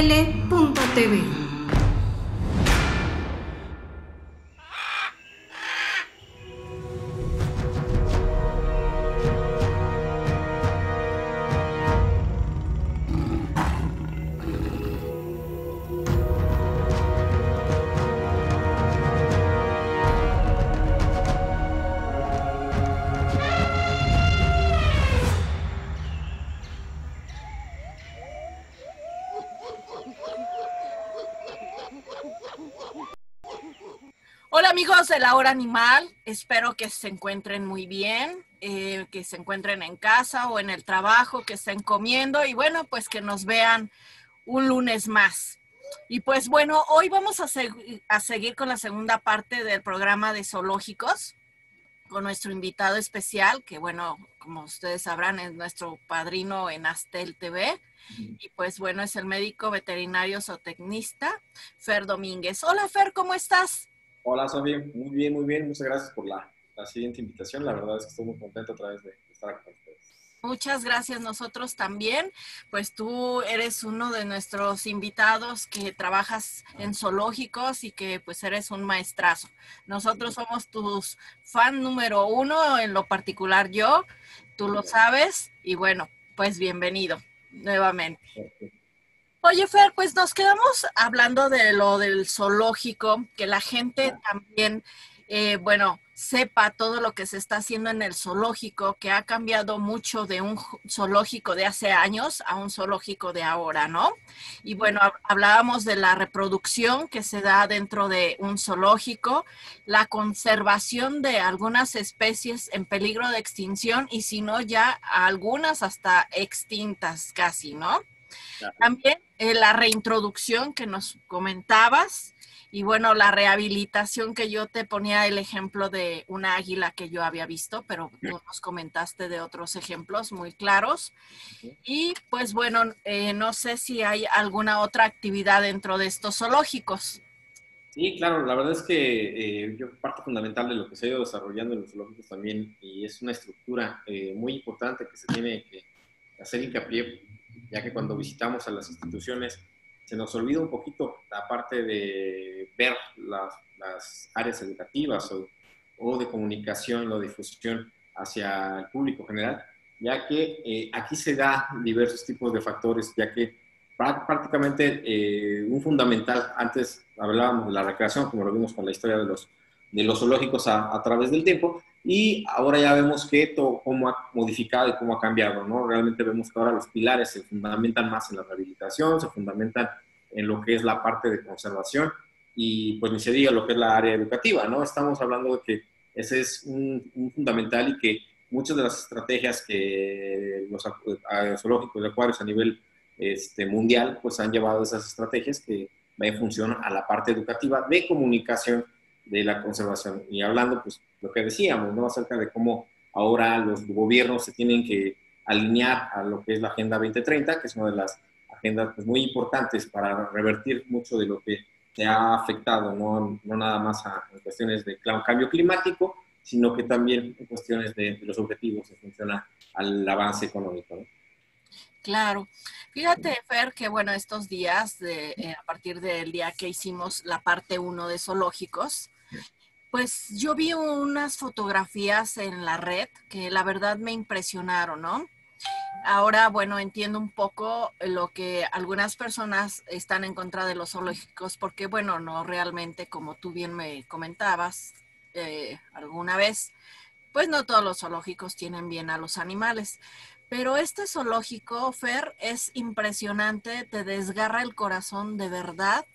xl.tv. la hora animal, espero que se encuentren muy bien, eh, que se encuentren en casa o en el trabajo, que estén comiendo y bueno, pues que nos vean un lunes más. Y pues bueno, hoy vamos a, a seguir con la segunda parte del programa de zoológicos con nuestro invitado especial, que bueno, como ustedes sabrán, es nuestro padrino en Astel TV. Y pues bueno, es el médico veterinario zootecnista, Fer Domínguez. Hola Fer, ¿cómo estás? Hola, Sofía. Muy bien, muy bien. Muchas gracias por la, siguiente invitación. La verdad es que estoy muy contento otra vez de estar aquí con ustedes. Muchas gracias nosotros también. Pues tú eres uno de nuestros invitados que trabajas en zoológicos y que pues eres un maestrazo. Nosotros somos tus fan número uno, en lo particular yo, tú lo sabes y bueno, pues bienvenido nuevamente. Oye, Fer, pues nos quedamos hablando de lo del zoológico, que la gente también, eh, bueno, sepa todo lo que se está haciendo en el zoológico, que ha cambiado mucho de un zoológico de hace años a un zoológico de ahora, ¿no? Y bueno, hablábamos de la reproducción que se da dentro de un zoológico, la conservación de algunas especies en peligro de extinción y si no, ya algunas hasta extintas casi, ¿no? También eh, la reintroducción que nos comentabas y bueno, la rehabilitación que yo te ponía el ejemplo de una águila que yo había visto, pero tú nos comentaste de otros ejemplos muy claros. Y pues bueno, eh, no sé si hay alguna otra actividad dentro de estos zoológicos. Sí, claro, la verdad es que eh, yo parte fundamental de lo que se ha ido desarrollando en los zoológicos también, y es una estructura muy importante que se tiene que hacer hincapié ya que cuando visitamos a las instituciones se nos olvida un poquito la parte de ver las, áreas educativas o, de comunicación o difusión hacia el público general, ya que eh, aquí se da diversos tipos de factores, ya que prácticamente eh, un fundamental, antes hablábamos de la recreación, como lo vimos con la historia de los, de los zoológicos a través del tiempo, y ahora ya vemos que todo, cómo ha modificado y cómo ha cambiado, ¿no? Realmente vemos que ahora los pilares se fundamentan más en la rehabilitación, se fundamentan en lo que es la parte de conservación y pues ni se diga lo que es la área educativa, ¿no? Estamos hablando de que ese es un, fundamental y que muchas de las estrategias que los zoológicos de acuarios a nivel este, mundial pues han llevado esas estrategias que va en función a la parte educativa de comunicación de la conservación. Y hablando, pues, lo que decíamos, ¿no? Acerca de cómo ahora los gobiernos se tienen que alinear a lo que es la Agenda 2030, que es una de las agendas pues, muy importantes para revertir mucho de lo que se ha afectado, no, no nada más a, cuestiones de cambio climático, sino que también en cuestiones de, los objetivos en función al avance económico. Claro. Fíjate, Fer, que bueno, estos días, de, eh, a partir del día que hicimos la parte 1 de zoológicos, pues yo vi unas fotografías en la red que la verdad me impresionaron, ¿no? Ahora, bueno, entiendo un poco lo que algunas personas están en contra de los zoológicos, porque, bueno, no realmente, como tú bien me comentabas eh, alguna vez, pues no todos los zoológicos tienen bien a los animales. Pero este zoológico, Fer, es impresionante, te desgarra el corazón de verdad.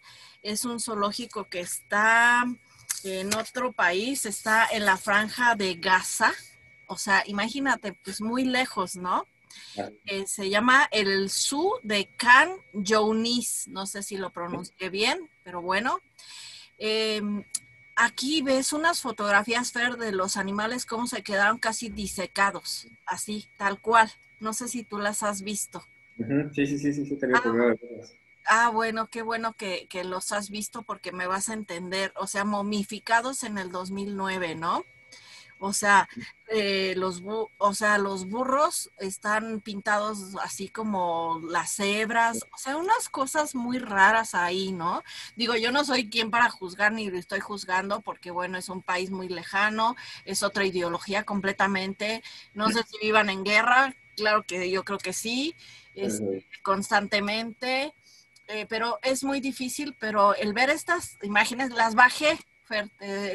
Es un zoológico que está en otro país, está en la franja de Gaza, o sea, imagínate, pues muy lejos, ¿no? Eh, se llama el Zoo de Can Younis, no sé si lo pronuncié bien, pero bueno. Em, aquí ves unas fotografías, Fer, de los animales, cómo se quedaron casi disecados, así, tal cual. No sé si tú las has visto. Sí, sí, sí, sí, sí, tenía ah, Ah, bueno, qué bueno que, los has visto porque me vas a entender. O sea, momificados en el 2009, ¿no? O sea, eh, los o sea, los burros están pintados así como las cebras, o sea, unas cosas muy raras ahí, ¿no? Digo, yo no soy quien para juzgar ni estoy juzgando porque bueno, es un país muy lejano, es otra ideología completamente. No sé si vivan en guerra, claro que yo creo que sí, es, constantemente, eh, pero es muy difícil, pero el ver estas imágenes las bajé,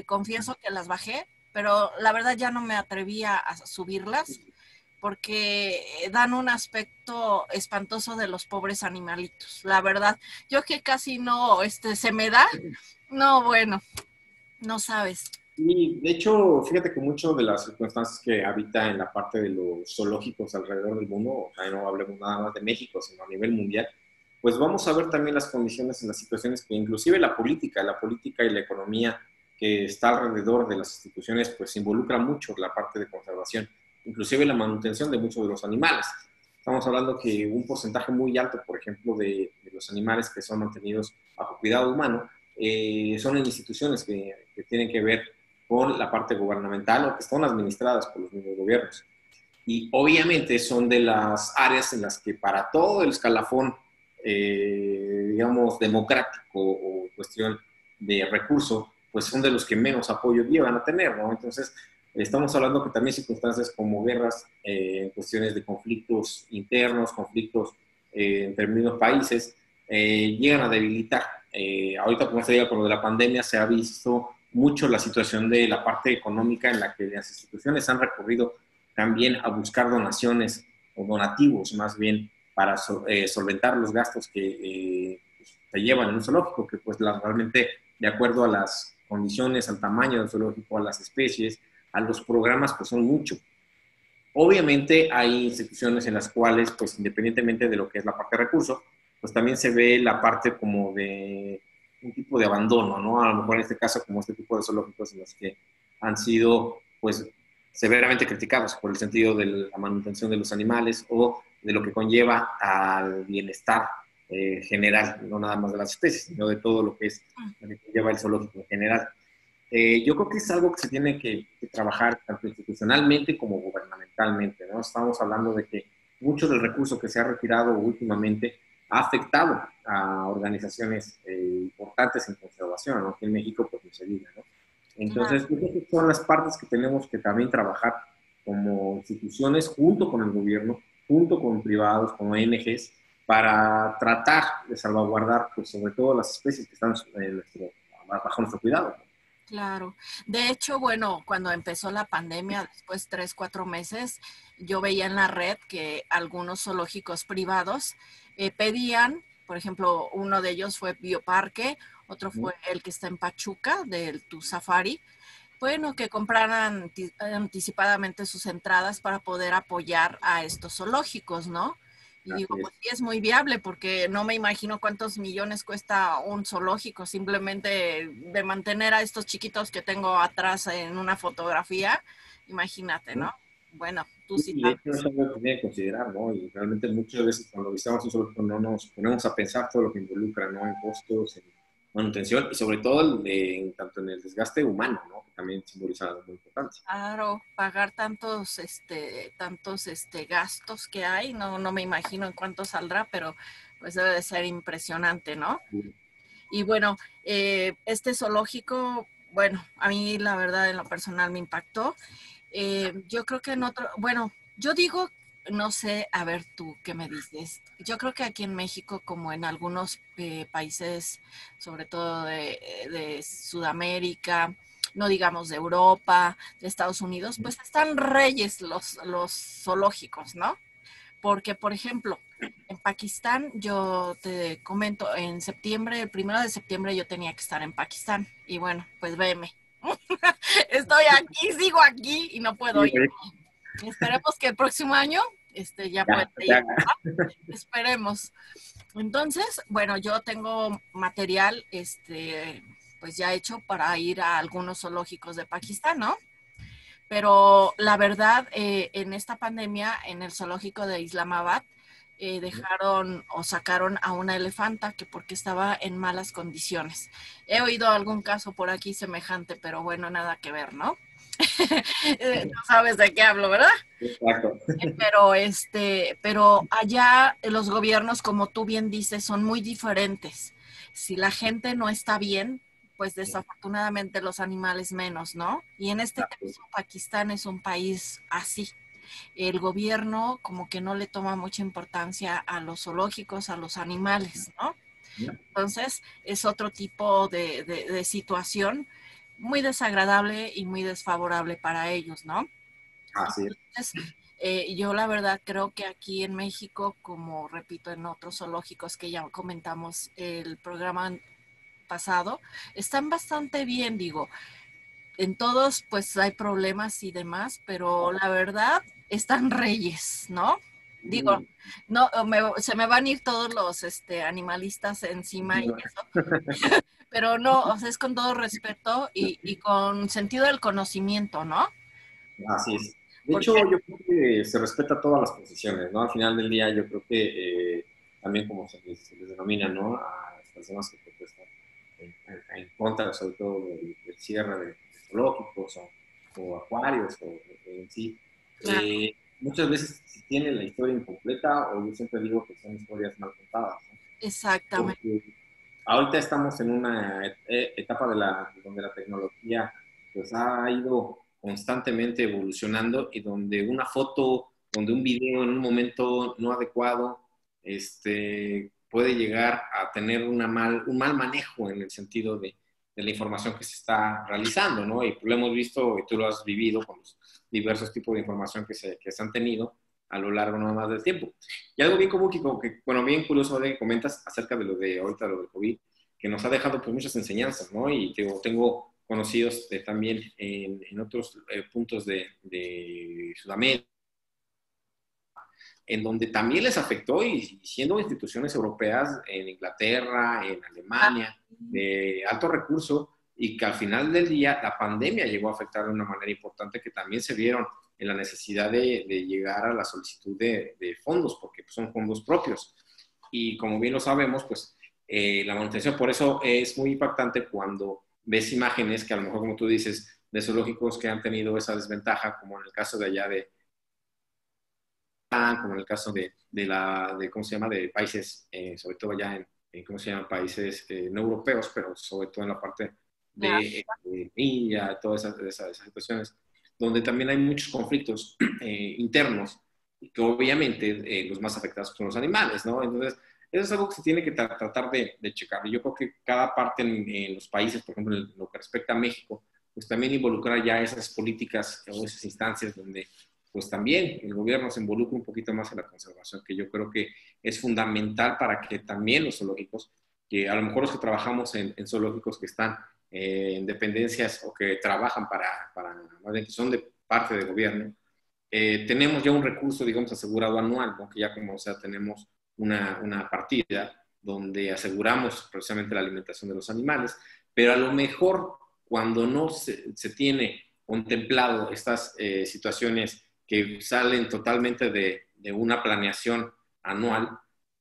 confieso que las bajé pero la verdad ya no me atrevía a subirlas porque dan un aspecto espantoso de los pobres animalitos. La verdad, yo que casi no, este, se me da, no, bueno, no sabes. Y de hecho, fíjate que mucho de las circunstancias que habita en la parte de los zoológicos alrededor del mundo, no hablemos nada más de México, sino a nivel mundial, pues vamos a ver también las condiciones en las situaciones que inclusive la política, la política y la economía que está alrededor de las instituciones, pues involucra mucho la parte de conservación, inclusive la manutención de muchos de los animales. Estamos hablando que un porcentaje muy alto, por ejemplo, de, los animales que son mantenidos bajo cuidado humano, eh, son en instituciones que, tienen que ver con la parte gubernamental o que están administradas por los mismos gobiernos. Y obviamente son de las áreas en las que para todo el escalafón, eh, digamos, democrático o cuestión de recurso, pues son de los que menos apoyo llevan a tener, ¿no? Entonces, estamos hablando que también circunstancias como guerras, eh, cuestiones de conflictos internos, conflictos eh, entre mismos países, eh, llegan a debilitar. Eh, ahorita, como se diga, con lo de la pandemia, se ha visto mucho la situación de la parte económica en la que las instituciones han recurrido también a buscar donaciones o donativos, más bien, para solventar los gastos que se llevan en un zoológico, que pues la, realmente, de acuerdo a las condiciones, al tamaño del zoológico, a las especies, a los programas, pues son mucho. Obviamente hay instituciones en las cuales, pues independientemente de lo que es la parte de recursos, pues también se ve la parte como de un tipo de abandono, ¿no? A lo mejor en este caso como este tipo de zoológicos en los que han sido, pues, severamente criticados por el sentido de la manutención de los animales o de lo que conlleva al bienestar eh, general, no nada más de las especies, sino de todo lo que es lo que lleva el zoológico en general. Eh, yo creo que es algo que se tiene que, trabajar tanto institucionalmente como gubernamentalmente. ¿no? Estamos hablando de que mucho del recurso que se ha retirado últimamente ha afectado a organizaciones eh, importantes en conservación, ¿no? Aquí en México, pues no se diga, ¿no? Entonces, yo creo que son las partes que tenemos que también trabajar como instituciones junto con el gobierno, junto con privados, con ONGs, para tratar de salvaguardar, pues, sobre todo las especies que están bajo nuestro cuidado. Claro. De hecho, bueno, cuando empezó la pandemia, después tres, cuatro meses, yo veía en la red que algunos zoológicos privados eh, pedían, por ejemplo, uno de ellos fue Bioparque, otro fue el que está en Pachuca, del Tu Safari, bueno, que compraran anticipadamente sus entradas para poder apoyar a estos zoológicos, ¿no? Y digo, pues sí es muy viable porque no me imagino cuántos millones cuesta un zoológico simplemente de mantener a estos chiquitos que tengo atrás en una fotografía. Imagínate, ¿no? Bueno, tú sí. Y eso es algo que que considerar, ¿no? Y realmente muchas veces cuando visitamos un zoológico no nos ponemos a pensar todo lo que involucra, ¿no? En costos, en manutención y sobre todo en, tanto en el desgaste humano, ¿no? Que también simboliza algo muy importante. Claro, pagar tantos, este, tantos, este, gastos que hay, no, no me imagino en cuánto saldrá, pero pues debe de ser impresionante, ¿no? Y bueno, eh, este zoológico, bueno, a mí la verdad en lo personal me impactó. Eh, yo creo que en otro, bueno, yo digo no sé, a ver tú qué me dices. Yo creo que aquí en México, como en algunos eh, países, sobre todo de, Sudamérica, no digamos de Europa, de Estados Unidos, pues están reyes los, los zoológicos, ¿no? Porque, por ejemplo, en Pakistán, yo te comento, en septiembre, el primero de septiembre yo tenía que estar en Pakistán. Y bueno, pues veme. Estoy aquí, sigo aquí y no puedo ir. Esperemos que el próximo año este, ya, ir. Esperemos. Entonces, bueno, yo tengo material este, pues ya hecho para ir a algunos zoológicos de Pakistán, ¿no? Pero la verdad, eh, en esta pandemia, en el zoológico de Islamabad, eh, dejaron o sacaron a una elefanta que porque estaba en malas condiciones. He oído algún caso por aquí semejante, pero bueno, nada que ver, ¿no? no sabes de qué hablo, ¿verdad? Exacto. Pero este, pero allá los gobiernos, como tú bien dices, son muy diferentes. Si la gente no está bien, pues desafortunadamente los animales menos, ¿no? Y en este caso, Pakistán es un país así. El gobierno como que no le toma mucha importancia a los zoológicos, a los animales, ¿no? Entonces, es otro tipo de, situación muy desagradable y muy desfavorable para ellos, ¿no? Así es. Eh, yo la verdad creo que aquí en México, como repito en otros zoológicos que ya comentamos el programa pasado, están bastante bien, digo. En todos pues hay problemas y demás, pero la verdad están reyes, ¿no? Digo, no, se me van a ir todos los este, animalistas encima y eso. Pero no, o sea, es con todo respeto y, con sentido del conocimiento, ¿no? Así es. De hecho, yo creo que se respeta todas las posiciones, ¿no? Al final del día, yo creo que eh, también como se les, denomina, ¿no? A las personas que protestan en, contra, sobre todo del, cierre de, zoológicos o, acuarios o, en sí. Eh, muchas veces tiene la historia incompleta o yo siempre digo que son historias mal contadas. Exactamente. ahorita estamos en una etapa de la, donde la tecnología pues ha ido constantemente evolucionando y donde una foto, donde un video en un momento no adecuado, este, puede llegar a tener una mal, un mal manejo en el sentido de, de la información que se está realizando, ¿no? Y lo hemos visto y tú lo has vivido con los diversos tipos de información que se, que se han tenido a lo largo no más del tiempo. Y algo bien común que, bueno, bien curioso de que comentas acerca de lo de ahorita, lo del COVID, que nos ha dejado pues, muchas enseñanzas, ¿no? Y tengo, tengo conocidos también en, en otros eh, puntos de, de, Sudamérica, en donde también les afectó y siendo instituciones europeas en Inglaterra, en Alemania, de alto recurso, y que al final del día la pandemia llegó a afectar de una manera importante que también se vieron en la necesidad de, llegar a la solicitud de, fondos, porque pues, son fondos propios. Y como bien lo sabemos, pues eh, la manutención, por eso es muy impactante cuando ves imágenes que a lo mejor, como tú dices, de zoológicos que han tenido esa desventaja, como en el caso de allá de, como en el caso de, de la, de, ¿cómo se llama?, de países, eh, sobre todo allá en, ¿cómo se llama?, países eh, no europeos, pero sobre todo en la parte de, de todas esas, situaciones, donde también hay muchos conflictos eh, internos, que obviamente eh, los más afectados son los animales, ¿no? Entonces, eso es algo que se tiene que tratar de, checar. Y yo creo que cada parte en, los países, por ejemplo, en lo que respecta a México, pues también involucrar ya esas políticas o esas instancias donde pues también el gobierno se involucre un poquito más en la conservación, que yo creo que es fundamental para que también los zoológicos, que a lo mejor los que trabajamos en, en zoológicos que están eh, en dependencias o que trabajan para, para, son de parte del gobierno, eh, tenemos ya un recurso, digamos, asegurado anual, que ya como sea tenemos una, una, partida donde aseguramos precisamente la alimentación de los animales, pero a lo mejor cuando no se, se tiene contemplado estas eh, situaciones que salen totalmente de, de una planeación anual,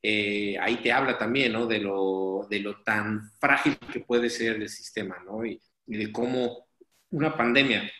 eh, ahí te habla también de, lo, tan frágil que puede ser el sistema ¿no? y, de cómo una pandemia,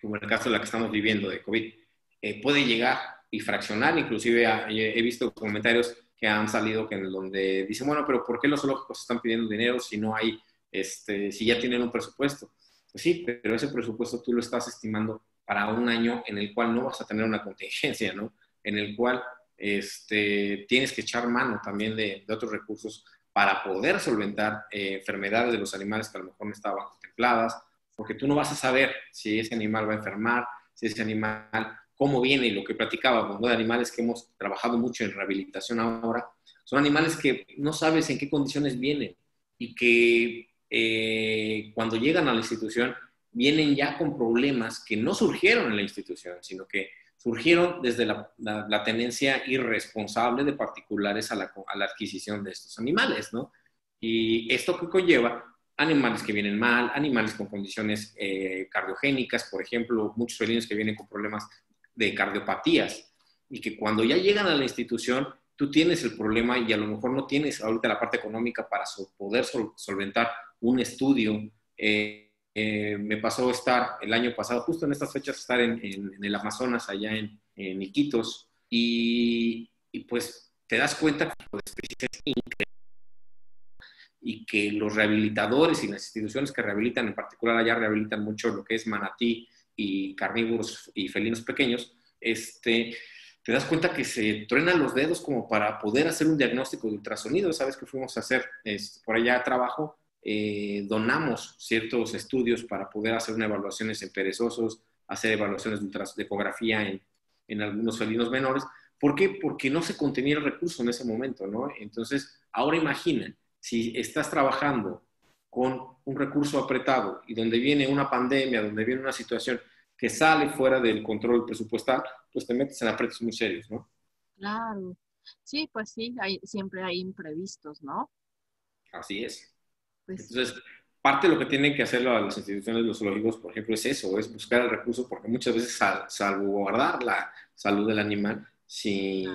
como el caso de la que estamos viviendo de COVID, eh, puede llegar y fraccionar. Inclusive he visto comentarios que han salido en donde dicen, bueno, pero ¿por qué los zoológicos están pidiendo dinero si no hay, este, si ya tienen un presupuesto? Pues sí, pero ese presupuesto tú lo estás estimando para un año en el cual no vas a tener una contingencia, ¿no? En el cual este, tienes que echar mano también de, otros recursos para poder solventar eh, enfermedades de los animales que a lo mejor no estaban contempladas, porque tú no vas a saber si ese animal va a enfermar, si ese animal, cómo viene, y lo que platicábamos, ¿no? de animales que hemos trabajado mucho en rehabilitación ahora, son animales que no sabes en qué condiciones vienen y que eh, cuando llegan a la institución vienen ya con problemas que no surgieron en la institución, sino que surgieron desde la, tenencia irresponsable de particulares a la, adquisición de estos animales, ¿no? Y esto que conlleva animales que vienen mal, animales con condiciones eh, cardiogénicas, por ejemplo, muchos felinos que vienen con problemas de cardiopatías y que cuando ya llegan a la institución, tú tienes el problema y a lo mejor no tienes ahorita la parte económica para poder solventar un estudio eh, eh, me pasó estar el año pasado, justo en estas fechas, estar en, el Amazonas, allá en, Iquitos, y, pues te das cuenta que la especie es increíble y que los rehabilitadores y las instituciones que rehabilitan, en particular allá rehabilitan mucho lo que es manatí y carnívoros y felinos pequeños, este, te das cuenta que se truenan los dedos como para poder hacer un diagnóstico de ultrasonido. Sabes que fuimos a hacer este, por allá trabajo, eh, donamos ciertos estudios para poder hacer una evaluaciones en perezosos, hacer evaluaciones de ecografía en, en algunos felinos menores. ¿Por qué? Porque no se contenía el recurso en ese momento, ¿no? Entonces, ahora imaginen, si estás trabajando con un recurso apretado y donde viene una pandemia, donde viene una situación que sale fuera del control presupuestal, pues te metes en aprietos muy serios, ¿no? Claro. Sí, pues sí, hay, siempre hay imprevistos, ¿no? Así es. Pues Entonces, parte de lo que tienen que hacer las instituciones de los zoológicos, por ejemplo, es eso, es buscar el recurso, porque muchas veces sal, salvaguardar la salud del animal, si,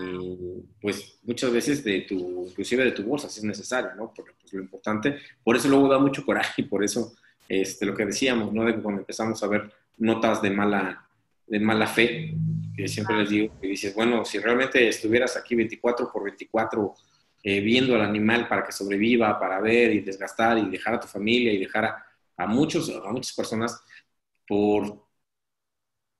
pues muchas veces de tu, inclusive de tu bolsa, si es necesario, ¿no? Porque pues, lo importante, por eso luego da mucho coraje y por eso este, lo que decíamos, ¿no? De que cuando empezamos a ver notas de mala, de mala fe, que siempre les digo, que dices, bueno, si realmente estuvieras aquí 24 por 24 eh, viendo al animal para que sobreviva, para ver y desgastar y dejar a tu familia y dejar a, muchos, a muchas personas por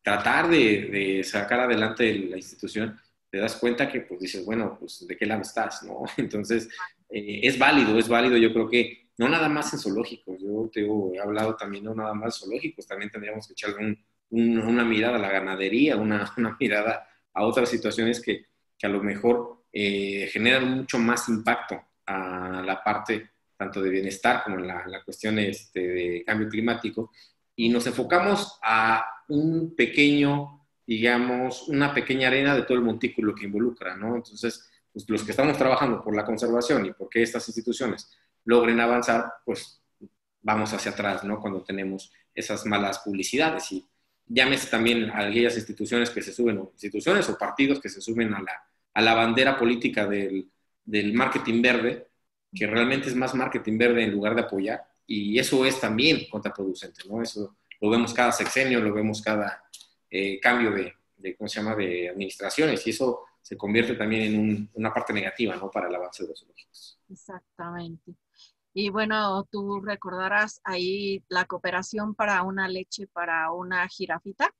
tratar de, sacar adelante la institución, te das cuenta que pues dices, bueno, pues de qué lado estás, ¿no? Entonces, eh, es válido, es válido, yo creo que no nada más en zoológicos, yo te he hablado también no nada más zoológicos, también tendríamos que echarle una mirada a la ganadería, una, una mirada a otras situaciones que, que a lo mejor eh, generan mucho más impacto a la parte tanto de bienestar como la, la cuestión este, de cambio climático y nos enfocamos a un pequeño, digamos, una pequeña arena de todo el montículo que involucra, ¿no? Entonces, pues, los que estamos trabajando por la conservación y porque estas instituciones logren avanzar, pues vamos hacia atrás, ¿no? Cuando tenemos esas malas publicidades y llámese también a aquellas instituciones que se suben, o instituciones o partidos que se suben a la, a la bandera política del, del marketing verde, que realmente es más marketing verde en lugar de apoyar, y eso es también contraproducente, ¿no? Eso lo vemos cada sexenio, lo vemos cada eh, cambio de, de, ¿cómo se llama?, de administraciones, y eso se convierte también en una parte negativa, ¿no?, para el avance de los zoológicos. Exactamente. Y bueno, tú recordarás ahí la cooperación para una leche para una jirafita.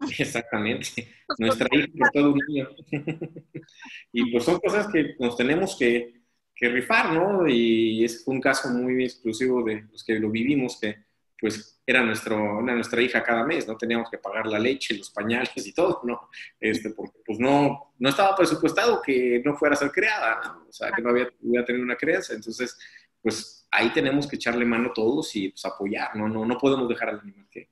Exactamente, nuestra hija por todo un año. y pues son cosas que nos tenemos que, que, rifar, ¿no? Y es un caso muy exclusivo de los que lo vivimos, que pues era, nuestro, era nuestra hija cada mes, ¿no? Teníamos que pagar la leche, los pañales y todo, ¿no? Este, porque pues no, no estaba presupuestado que no fuera a ser creada, o sea, que no había, a tener una creencia. Entonces, pues ahí tenemos que echarle mano todos y pues, apoyar, ¿no? No, no podemos dejar al animal que,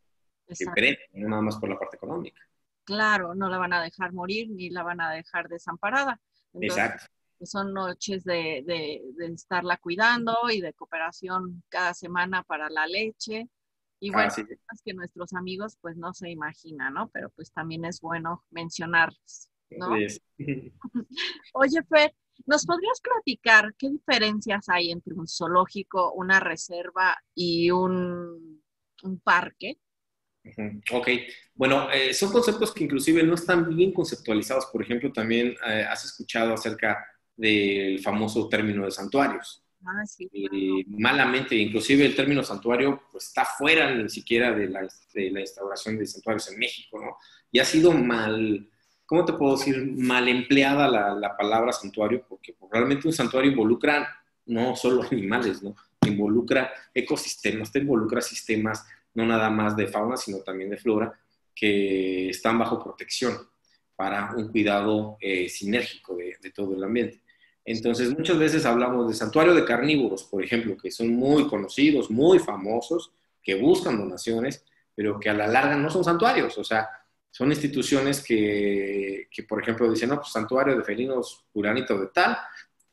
no nada más por la parte económica. Claro, no la van a dejar morir ni la van a dejar desamparada. Exacto. Son noches de, de, de, estarla cuidando y de cooperación cada semana para la leche. Y bueno, ah, es que nuestros amigos pues no se imaginan, ¿no? Pero pues también es bueno mencionar, ¿no? Oye, Fer, ¿Nos podrías platicar qué diferencias hay entre un zoológico, una reserva y un, parque? Ok, bueno, eh, son conceptos que inclusive no están bien conceptualizados. Por ejemplo, también eh, has escuchado acerca del famoso término de santuarios. Ah, sí. malamente, inclusive el término santuario pues, está fuera ni siquiera de la, de la instauración de santuarios en México, ¿no? Y ha sido mal, ¿cómo te puedo decir? Mal empleada la, palabra santuario, porque realmente un santuario involucra no solo animales, ¿no? Involucra ecosistemas, te involucra sistemas no nada más de fauna, sino también de flora, que están bajo protección para un cuidado eh, sinérgico de, todo el ambiente. Entonces, muchas veces hablamos de santuario de carnívoros, por ejemplo, que son muy conocidos, muy famosos, que buscan donaciones, pero que a la larga no son santuarios. O sea, son instituciones que, que, por ejemplo, dicen, no, pues santuario de felinos uranito de tal,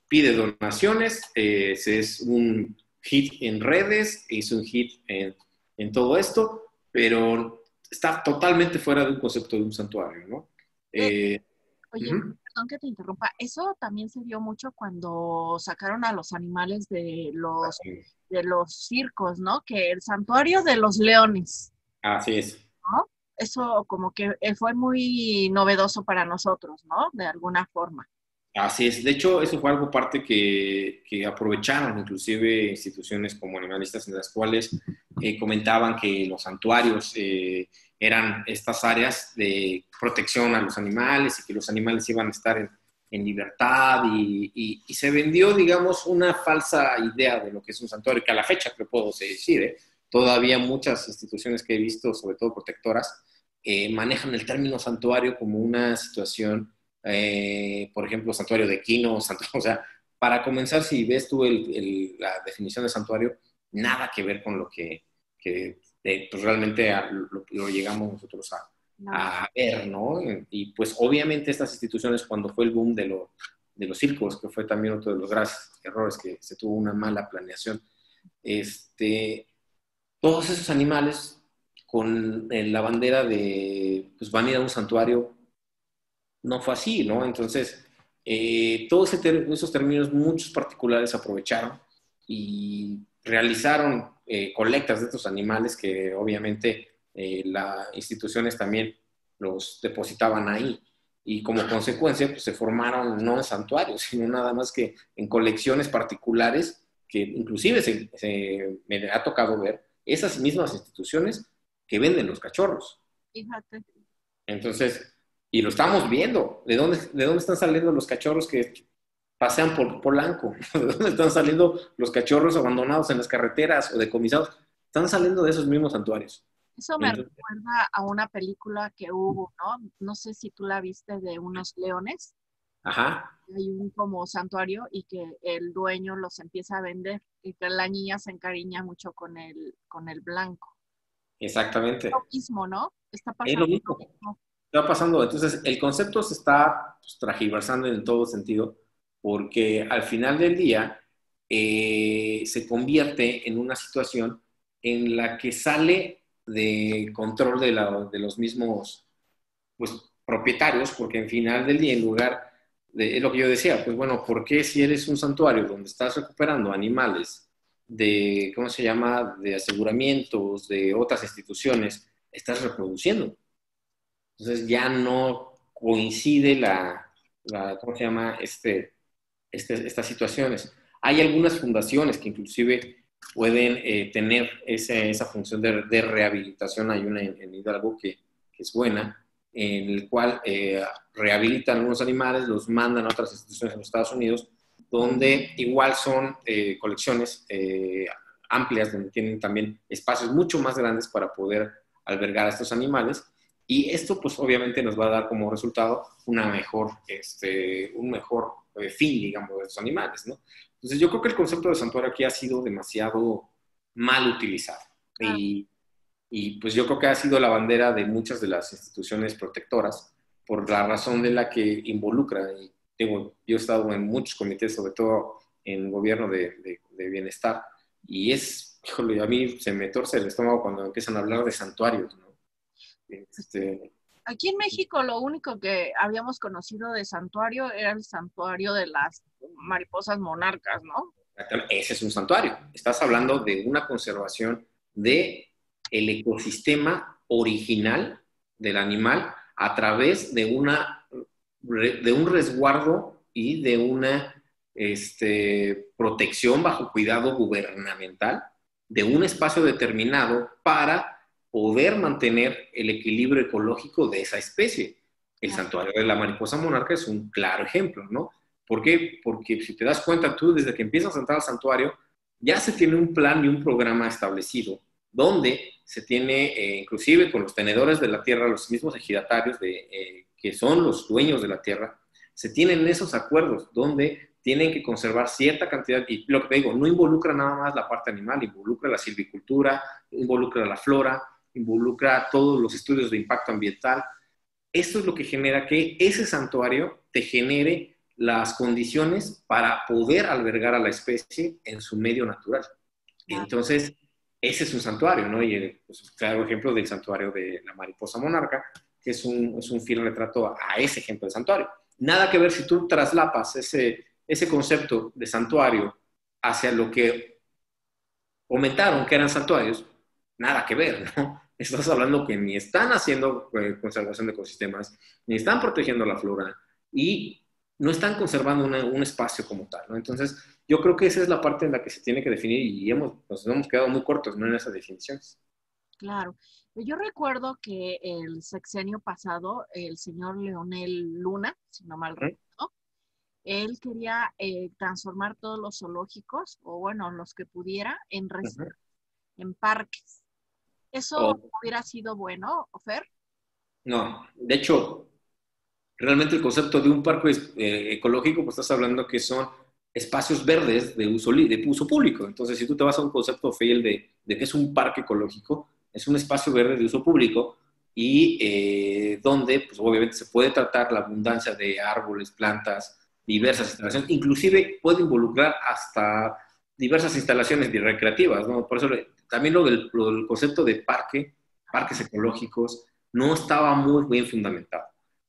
pide donaciones, eh, es un hit en redes, es un hit en, en, todo esto, pero está totalmente fuera de un concepto de un santuario, ¿no? Eh, Oye, perdón que te interrumpa, eso también se vio mucho cuando sacaron a los animales de los, de los circos, ¿no? Que el santuario de los leones. Así es. ¿no? Eso como que eh, fue muy novedoso para nosotros, ¿no? De alguna forma. Así es. De hecho, eso fue algo parte que, que aprovecharon inclusive instituciones como animalistas en las cuales eh, comentaban que los santuarios eh, eran estas áreas de protección a los animales y que los animales iban a estar en, libertad y, se vendió, digamos, una falsa idea de lo que es un santuario, que a la fecha que puedo decir, ¿eh? todavía muchas instituciones que he visto, sobre todo protectoras, manejan el término santuario como una situación eh, por ejemplo, santuario de Quino, o sea, para comenzar, si ves tú la definición de santuario, nada que ver con lo que, eh, pues realmente lo, llegamos nosotros a, ver, ¿no? Y pues obviamente estas instituciones, cuando fue el boom de, de los circos, que fue también otro de los graves errores, que se tuvo una mala planeación, este, todos esos animales con eh, la bandera de, pues van a ir a un santuario no fue así, ¿no? Entonces, eh, todos esos términos, muchos particulares aprovecharon y realizaron eh, colectas de estos animales que obviamente eh, las instituciones también los depositaban ahí. Y como consecuencia, pues se formaron no en santuarios, sino nada más que en colecciones particulares que inclusive se, me ha tocado ver esas mismas instituciones que venden los cachorros. Fíjate. Entonces, y lo estamos viendo. ¿De dónde, de dónde están saliendo los cachorros que pasean por Polanco? ¿De dónde están saliendo los cachorros abandonados en las carreteras o decomisados? Están saliendo de esos mismos santuarios. Eso me recuerda a una película que hubo, ¿no? No sé si tú la viste de unos leones. Ajá. Hay un como santuario y que el dueño los empieza a vender y que la niña se encariña mucho con el, con el blanco. Exactamente. Es lo mismo, ¿no? Está pasando. Es lo mismo pasando? Entonces, el concepto se está pues, tragiversando en todo sentido, porque al final del día eh, se convierte en una situación en la que sale de control de, de los mismos pues, propietarios, porque al final del día, en lugar de, es lo que yo decía, pues bueno, ¿por qué si eres un santuario donde estás recuperando animales de, ¿cómo se llama?, de aseguramientos, de otras instituciones, estás reproduciendo? Entonces ya no coincide la, ¿cómo se llama? Este, este, estas situaciones. Hay algunas fundaciones que inclusive pueden eh, tener esa, función de, rehabilitación. Hay una en, Hidalgo que, es buena, en el cual eh, rehabilitan algunos animales, los mandan a otras instituciones en los Estados Unidos, donde igual son eh, colecciones amplias, donde tienen también espacios mucho más grandes para poder albergar a estos animales y esto, pues obviamente nos va a dar como resultado una mejor, este, un mejor eh, fin, digamos, de los animales, ¿no? Entonces yo creo que el concepto de santuario aquí ha sido demasiado mal utilizado. Y, y, pues yo creo que ha sido la bandera de muchas de las instituciones protectoras por la razón de la que involucra. Y tengo, yo he estado en muchos comités, sobre todo en gobierno de, de, bienestar, y es, híjole, a mí se me torce el estómago cuando empiezan a hablar de santuarios, ¿no? Este, Aquí en México lo único que habíamos conocido de santuario era el santuario de las mariposas monarcas, ¿no? Ese es un santuario. Estás hablando de una conservación de el ecosistema original del animal a través de una de un resguardo y de una este, protección bajo cuidado gubernamental de un espacio determinado para poder mantener el equilibrio ecológico de esa especie. El santuario de la mariposa monarca es un claro ejemplo, ¿no? ¿Por qué? Porque si te das cuenta tú, desde que empiezas a entrar al santuario, ya se tiene un plan y un programa establecido, donde se tiene, eh, inclusive con los tenedores de la tierra, los mismos ejidatarios de, eh, que son los dueños de la tierra, se tienen esos acuerdos donde tienen que conservar cierta cantidad, y lo que te digo, no involucra nada más la parte animal, involucra la silvicultura, involucra la flora, involucra todos los estudios de impacto ambiental. Esto es lo que genera que ese santuario te genere las condiciones para poder albergar a la especie en su medio natural. Entonces, ese es un santuario, ¿no? Y el pues, claro ejemplo del santuario de la mariposa monarca, que es un, es un fiel retrato a ese ejemplo de santuario. nada que ver si tú traslapas ese, ese concepto de santuario hacia lo que comentaron que eran santuarios, nada que ver, ¿no? Estás hablando que ni están haciendo eh, conservación de ecosistemas, ni están protegiendo la flora y no están conservando un espacio como tal, ¿no? Entonces, yo creo que esa es la parte en la que se tiene que definir y hemos, nos hemos quedado muy cortos ¿no? en esas definiciones. Claro. Yo recuerdo que el sexenio pasado, el señor Leonel Luna, si no mal recuerdo, él quería eh, transformar todos los zoológicos, o bueno, los que pudiera, en, en parques. ¿Eso oh. hubiera sido bueno, Ofer? No, de hecho, realmente el concepto de un parque eh, ecológico, pues estás hablando que son espacios verdes de uso, de uso público. Entonces, si tú te vas a un concepto fiel de, de que es un parque ecológico, es un espacio verde de uso público y eh, donde, pues obviamente se puede tratar la abundancia de árboles, plantas, diversas instalaciones, inclusive puede involucrar hasta diversas instalaciones recreativas, ¿no? Por eso también lo del, concepto de parque, parques ecológicos, no estaba muy bien fundamentado.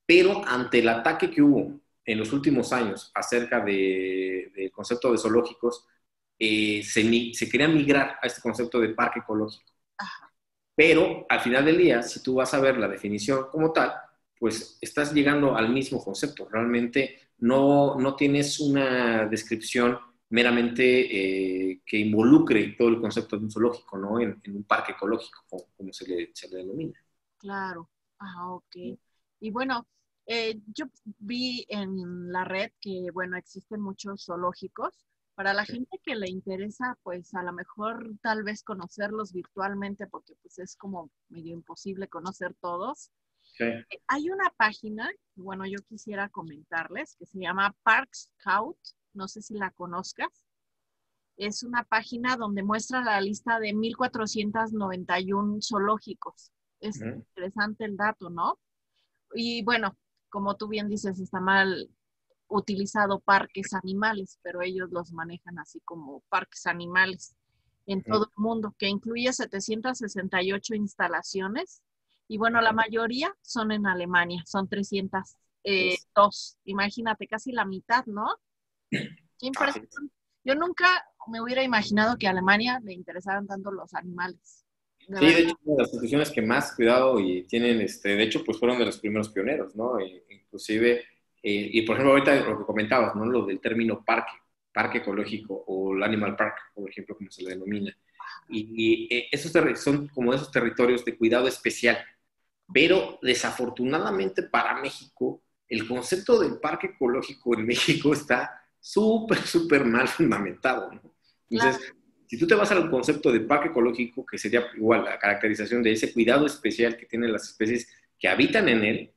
Pero ante el ataque que hubo en los últimos años acerca del concepto de zoológicos, eh, se, se, quería migrar a este concepto de parque ecológico. Pero al final del día, si tú vas a ver la definición como tal, pues estás llegando al mismo concepto. Realmente no, no tienes una descripción meramente eh, que involucre todo el concepto de un zoológico, ¿no? En, un parque ecológico, como, se, le, se, le, denomina. Claro, ah, ok. Y bueno, eh, yo vi en la red que, bueno, existen muchos zoológicos. Para la gente que le interesa, pues a lo mejor tal vez conocerlos virtualmente, porque pues es como medio imposible conocer todos. Eh, hay una página, bueno, yo quisiera comentarles, que se llama Park Scout, no sé si la conozcas. Es una página donde muestra la lista de 1491 zoológicos. Es interesante el dato, ¿no? Y bueno, como tú bien dices, está mal utilizado parques animales, pero ellos los manejan así como parques animales en todo el mundo, que incluye 768 instalaciones y bueno, la mayoría son en Alemania, son 302. Eh, Imagínate, casi la mitad, ¿no? Qué ah, Yo nunca me hubiera imaginado que a Alemania le interesaran tanto los animales. sí, de hecho, una de las instituciones que más cuidado y tienen, este, de hecho, pues fueron de los primeros pioneros, ¿no? E, inclusive, eh, y por ejemplo, ahorita lo que comentabas, ¿no? Lo del término parque, parque ecológico o el animal park, por ejemplo, como se le denomina. Y, y eh, esos son como esos territorios de cuidado especial, pero desafortunadamente para México, el concepto del parque ecológico en México está súper, súper mal fundamentado. Entonces, si tú te vas al concepto de parque ecológico, que sería igual la caracterización de ese cuidado especial que tienen las especies que habitan en él,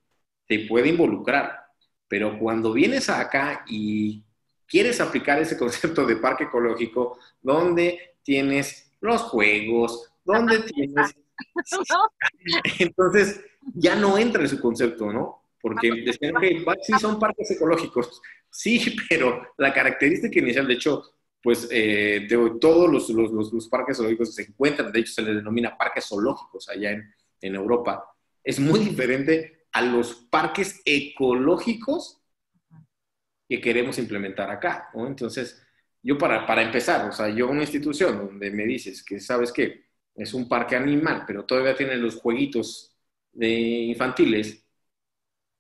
te puede involucrar. Pero cuando vienes acá y quieres aplicar ese concepto de parque ecológico, donde tienes los juegos, donde tienes Entonces, ya no entra en su concepto, ¿no? Porque decían que sí son parques ecológicos, sí, pero la característica inicial, de hecho, pues eh, todos los, los, parques zoológicos se encuentran, de hecho se les denomina parques zoológicos allá en, en Europa, es muy diferente a los parques ecológicos que queremos implementar acá, ¿no? Entonces, yo para, para empezar, o sea, yo una institución donde me dices que, ¿sabes qué? es un parque animal, pero todavía tiene los jueguitos de infantiles,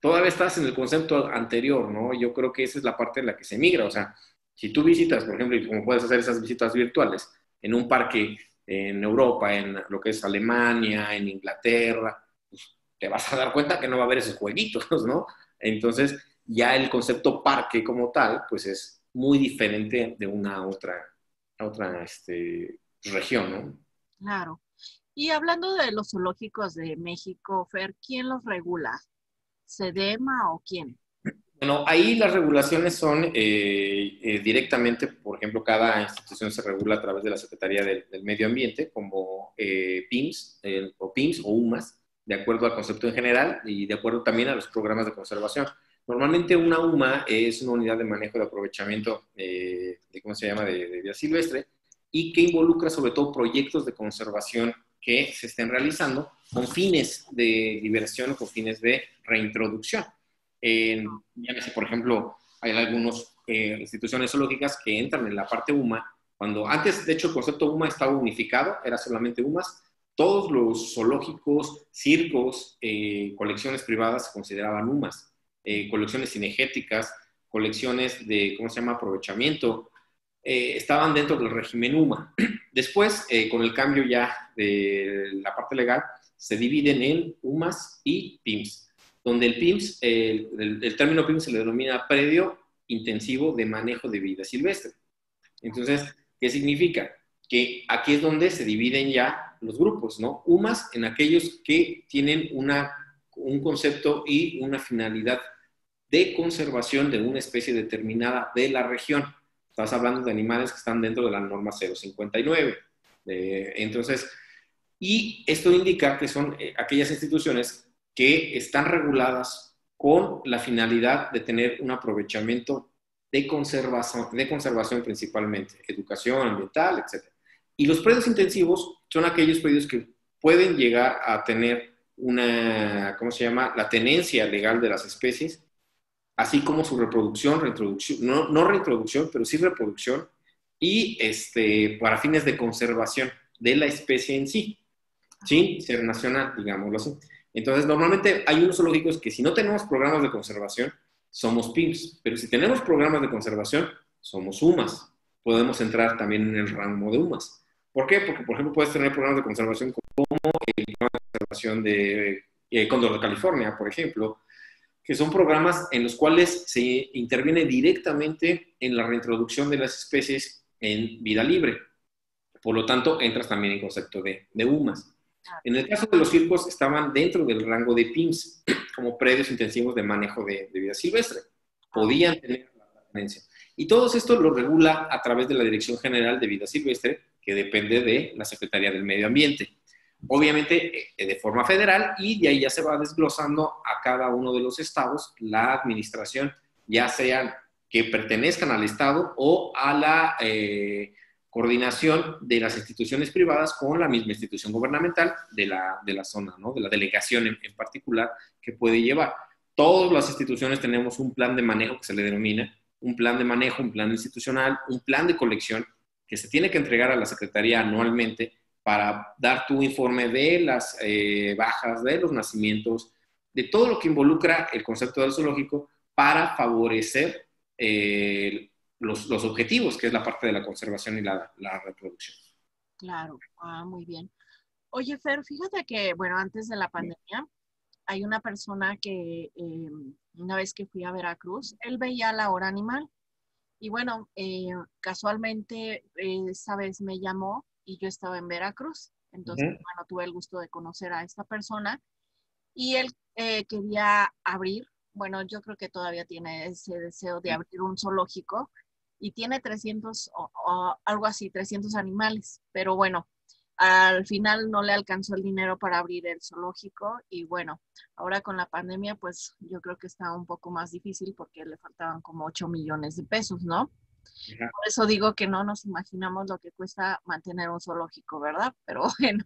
todavía estás en el concepto anterior, ¿no? Yo creo que esa es la parte en la que se migra, o sea, si tú visitas, por ejemplo, y como puedes hacer esas visitas virtuales en un parque en Europa, en lo que es Alemania, en Inglaterra, pues te vas a dar cuenta que no va a haber esos jueguitos, ¿no? Entonces, ya el concepto parque como tal, pues es muy diferente de una otra, otra este, región, ¿no? Claro. Y hablando de los zoológicos de México, Fer, ¿quién los regula? ¿Sedema o quién? Bueno, ahí las regulaciones son eh, eh, directamente, por ejemplo, cada institución se regula a través de la Secretaría del, Medio Ambiente, como eh, PIMS o PIMS o UMAS, de acuerdo al concepto en general y de acuerdo también a los programas de conservación. Normalmente una UMA es una unidad de manejo de aprovechamiento de, ¿cómo se llama?, de, de vida silvestre, y que involucra sobre todo proyectos de conservación que se estén realizando con fines de diversión o con fines de reintroducción. En, por ejemplo, hay algunas eh, instituciones zoológicas que entran en la parte UMA, cuando antes, de hecho, el concepto UMA estaba unificado, era solamente UMAS, todos los zoológicos, circos, eh, colecciones privadas se consideraban UMAS, eh, colecciones cinegéticas, colecciones de, ¿cómo se llama?, aprovechamiento, eh, estaban dentro del régimen UMA. Después, con el cambio ya de la parte legal, se dividen en UMAS y PIMS, donde el PIMS, el, el término PIMS se le denomina predio intensivo de manejo de vida silvestre. Entonces, ¿qué significa? Que aquí es donde se dividen ya los grupos, ¿no? UMAS en aquellos que tienen una, un concepto y una finalidad de conservación de una especie determinada de la región. Estás hablando de animales que están dentro de la norma 059. entonces, y esto indica que son eh, aquellas instituciones que están reguladas con la finalidad de tener un aprovechamiento de conservación, de conservación principalmente, educación ambiental, etc. Y los predios intensivos son aquellos predios que pueden llegar a tener una, ¿cómo se llama?, la tenencia legal de las especies, así como su reproducción, reintroducción, no, no reintroducción, pero sí reproducción, y este, para fines de conservación de la especie en sí, sin ser nacional, digámoslo así. Entonces, normalmente hay unos zoológicos que si no tenemos programas de conservación, somos PIMS, pero si tenemos programas de conservación, somos UMAS. Podemos entrar también en el rango de UMAS. ¿Por qué? Porque, por ejemplo, puedes tener programas de conservación como el programa de conservación de eh, Cóndor de California, por ejemplo, que son programas en los cuales se interviene directamente en la reintroducción de las especies en vida libre. Por lo tanto, entras también en concepto de, de UMAS. En el caso de los circos, estaban dentro del rango de PIMS, como predios intensivos de manejo de, de vida silvestre. Podían tener la pertenencia. Y todo esto lo regula a través de la Dirección General de Vida Silvestre, que depende de la Secretaría del Medio Ambiente. Obviamente eh, de forma federal y de ahí ya se va desglosando a cada uno de los estados la administración, ya sean que pertenezcan al estado o a la eh, coordinación de las instituciones privadas con la misma institución gubernamental de la, de la zona, ¿no? de la delegación en, en particular que puede llevar. Todas las instituciones tenemos un plan de manejo que se le denomina, un plan de manejo, un plan institucional, un plan de colección que se tiene que entregar a la Secretaría anualmente para dar tu informe de las eh, bajas, de los nacimientos, de todo lo que involucra el concepto del zoológico para favorecer eh, los, los, objetivos, que es la parte de la conservación y la, reproducción. Claro, ah, muy bien. Oye, Fer, fíjate que, bueno, antes de la pandemia, hay una persona que eh, una vez que fui a Veracruz, él veía la hora animal y bueno, eh, casualmente esa vez me llamó y yo estaba en Veracruz. Entonces, bueno, tuve el gusto de conocer a esta persona y él eh, quería abrir, bueno, yo creo que todavía tiene ese deseo de abrir un zoológico y tiene 300 o algo así, 300 animales, pero bueno, al final no le alcanzó el dinero para abrir el zoológico y bueno, ahora con la pandemia pues yo creo que está un poco más difícil porque le faltaban como 8 millones de pesos, ¿no? Por eso digo que no nos imaginamos lo que cuesta mantener un zoológico, ¿verdad? Pero bueno.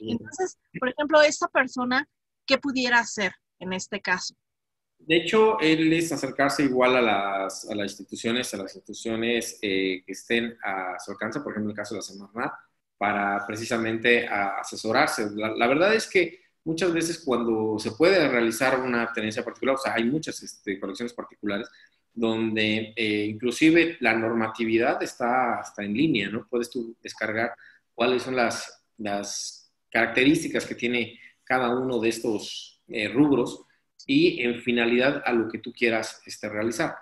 Entonces, por ejemplo, esta persona, ¿qué pudiera hacer en este caso? De hecho, él es acercarse igual a las, a las instituciones, a las instituciones eh, que estén a su alcance, por ejemplo, en el caso de la Semarnat, para precisamente asesorarse. La, verdad es que muchas veces cuando se puede realizar una tenencia particular, o sea, hay muchas este, colecciones particulares donde eh, inclusive la normatividad está hasta en línea, ¿no? Puedes tú descargar cuáles son las, las características que tiene cada uno de estos eh, rubros y en finalidad a lo que tú quieras este, realizar.